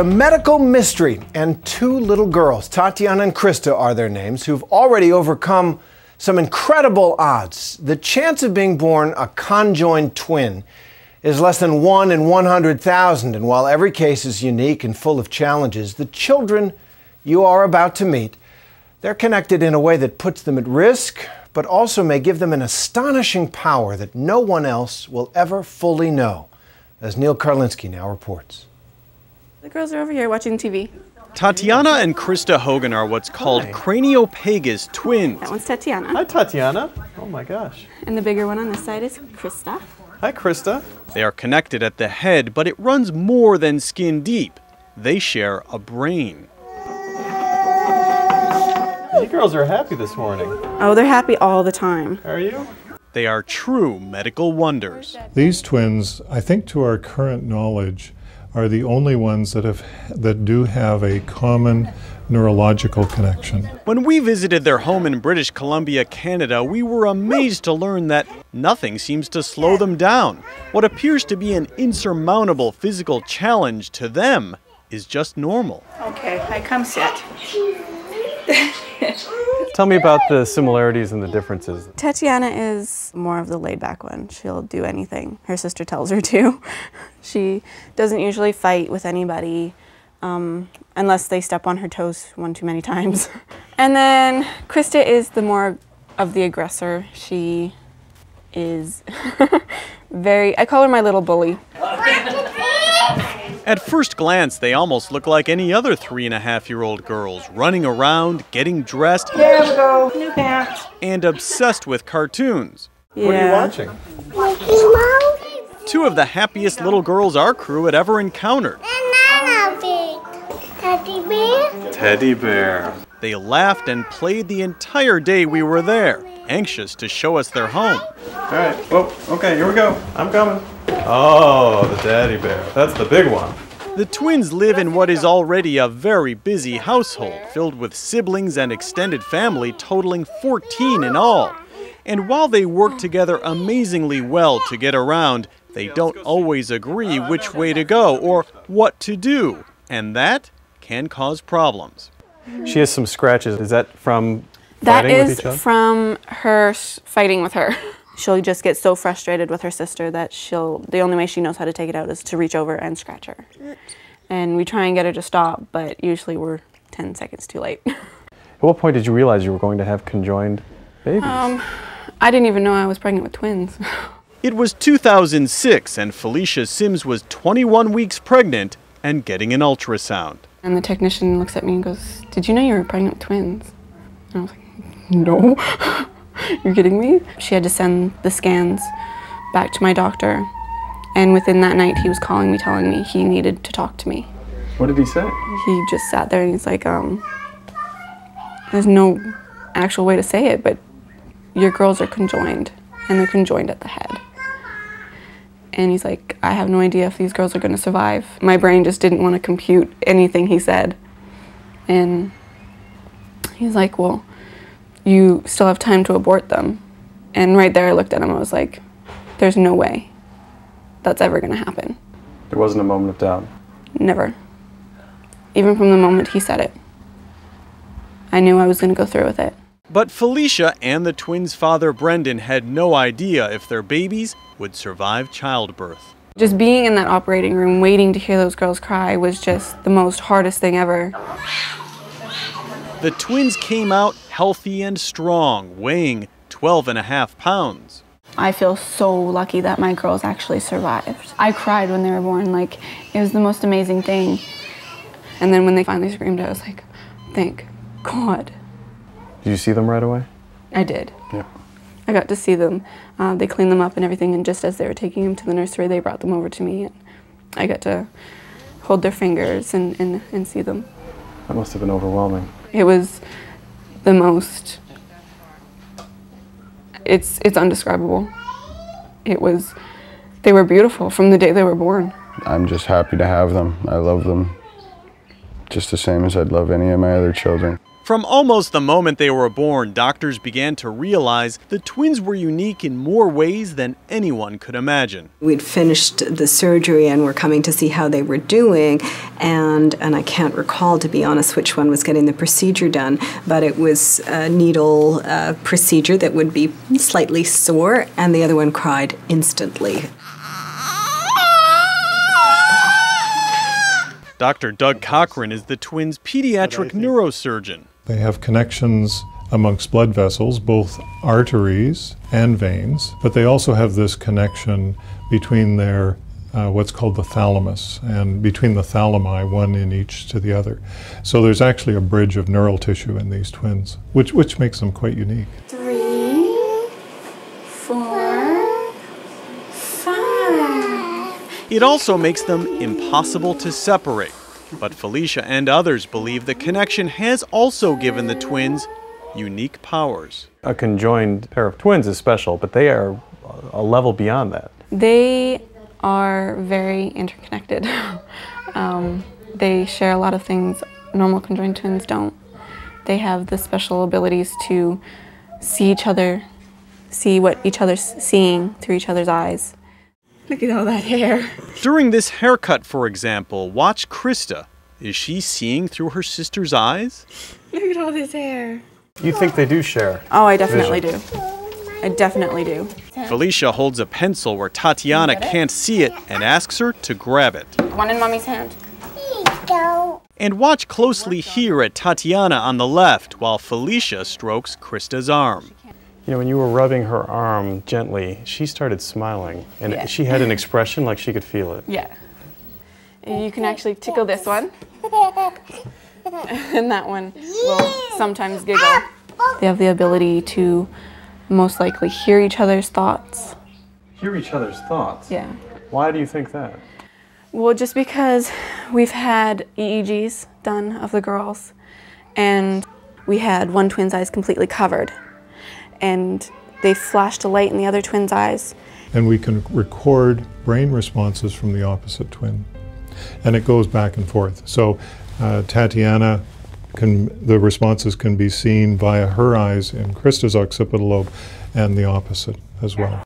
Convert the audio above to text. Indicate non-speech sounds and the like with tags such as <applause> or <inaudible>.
A medical mystery and two little girls, Tatiana and Krista are their names, who've already overcome some incredible odds. The chance of being born a conjoined twin is less than 1 in 100,000, and while every case is unique and full of challenges, the children you are about to meet, they're connected in a way that puts them at risk, but also may give them an astonishing power that no one else will ever fully know, as Neal Karlinsky now reports. The girls are over here watching TV. Tatiana and Krista Hogan are what's called Hi. craniopagus twins. That one's Tatiana. Hi, Tatiana. Oh my gosh. And the bigger one on this side is Krista. Hi, Krista. They are connected at the head, but it runs more than skin deep. They share a brain. You girls are happy this morning. Oh, they're happy all the time. Are you? They are true medical wonders. These twins, I think to our current knowledge, are the only ones that have that do have a common neurological connection. When we visited their home in British Columbia, Canada, we were amazed to learn that nothing seems to slow them down. What appears to be an insurmountable physical challenge to them is just normal. Okay, I come sit. <laughs> Tell me about the similarities and the differences. Tatiana is more of the laid back one. She'll do anything her sister tells her to. <laughs> she doesn't usually fight with anybody um, unless they step on her toes one too many times. <laughs> and then Krista is the more of the aggressor. She is <laughs> very, I call her my little bully. At first glance, they almost look like any other three and a half year old girls, running around, getting dressed, There we go, new pants. and obsessed with cartoons. What are you watching? Mickey Mouse. Two of the happiest little girls our crew had ever encountered. Teddy bear? Teddy bear. They laughed and played the entire day we were there, anxious to show us their home. All right. Whoa. Okay, here we go. I'm coming. Oh, the daddy bear. That's the big one. The twins live in what is already a very busy household, filled with siblings and extended family totaling 14 in all. And while they work together amazingly well to get around, they don't always agree which way to go or what to do. And that can cause problems. She has some scratches. Is that from That fighting with each other? That is from her fighting with her. <laughs> She'll just get so frustrated with her sister that she'll, the only way she knows how to take it out is to reach over and scratch her. And we try and get her to stop, but usually we're 10 seconds too late. <laughs> At what point did you realize you were going to have conjoined babies? Um, I didn't even know I was pregnant with twins. <laughs> It was 2006, and Felicia Simms was 21 weeks pregnant and getting an ultrasound. And the technician looks at me and goes, Did you know you were pregnant with twins? And I was like, No. <laughs> You're kidding me? She had to send the scans back to my doctor. And within that night, he was calling me, telling me he needed to talk to me. what did he say? He just sat there and he's like, um, There's no actual way to say it, but your girls are conjoined, and they're conjoined at the head. And he's like, I have no idea if these girls are going to survive. My brain just didn't want to compute anything he said. And he's like, Well, you still have time to abort them. And right there, I looked at him. I was like, There's no way that's ever going to happen. There wasn't a moment of doubt. Never. Even from the moment he said it, I knew I was going to go through with it. But Felicia and the twins' father Brendan had no idea if their babies would survive childbirth. Just being in that operating room, waiting to hear those girls cry, was just the most hardest thing ever. The twins came out healthy and strong, weighing 12 and a half pounds. I feel so lucky that my girls actually survived. I cried when they were born, like, it was the most amazing thing. And then when they finally screamed, I was like, thank God. Did you see them right away? I did. Yeah. I got to see them. Uh, they cleaned them up and everything, and just as they were taking them to the nursery, they brought them over to me. And I got to hold their fingers and, and, and see them. That must have been overwhelming. It was the most. It's it's undescribable. It was. They were beautiful from the day they were born. I'm just happy to have them. I love them just the same as I'd love any of my other children. From almost the moment they were born, doctors began to realize the twins were unique in more ways than anyone could imagine. We'd finished the surgery and were coming to see how they were doing, and and I can't recall to be honest which one was getting the procedure done, but it was a needle uh, procedure that would be slightly sore, and the other one cried instantly. Dr. Doug Cochrane is the twins' pediatric neurosurgeon. They have connections amongst blood vessels, both arteries and veins, but they also have this connection between their uh, what's called the thalamus and between the thalami, one in each to the other. So there's actually a bridge of neural tissue in these twins, which, which makes them quite unique. Three, four, five. It also makes them impossible to separate. But Felicia and others believe the connection has also given the twins unique powers. A conjoined pair of twins is special, but they are a level beyond that. They are very interconnected. <laughs> um, they share a lot of things normal conjoined twins don't. They have the special abilities to see each other, see what each other's seeing through each other's eyes. Look at all that hair. During this haircut, for example, watch Krista. Is she seeing through her sister's eyes? Look at all this hair. You think they do share? Oh, I definitely do. I definitely do. Felicia holds a pencil where Tatiana can't see it and asks her to grab it. One in mommy's hand. Please go. And watch closely here at Tatiana on the left while Felicia strokes Krista's arm. You know, when you were rubbing her arm gently, she started smiling, and Yeah. she had an expression like she could feel it. Yeah. You can actually tickle this one. <laughs> and that one will sometimes giggle. They have the ability to most likely hear each other's thoughts. Hear each other's thoughts. Yeah. Why do you think that? Well, just because we've had EEGs done of the girls, and we had one twin's eyes completely covered, and they flashed a light in the other twin's eyes. And we can record brain responses from the opposite twin. And it goes back and forth. So uh, Tatiana, can, the responses can be seen via her eyes in Krista's occipital lobe and the opposite as well.